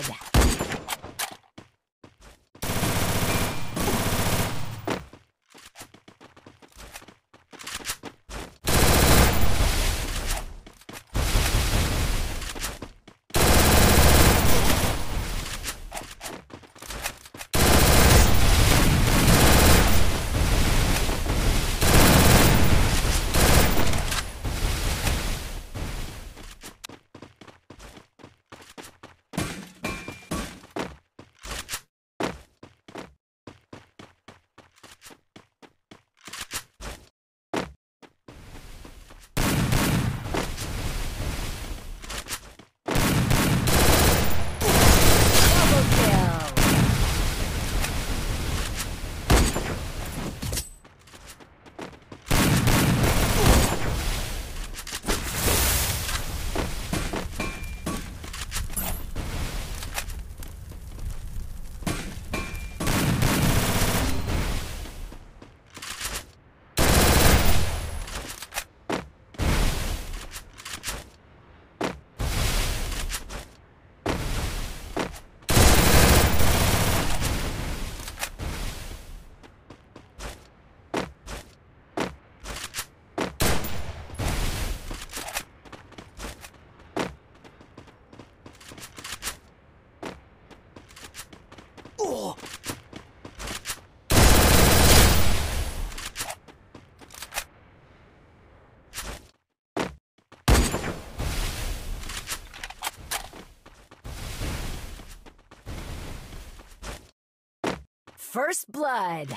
blood. door! First Blood.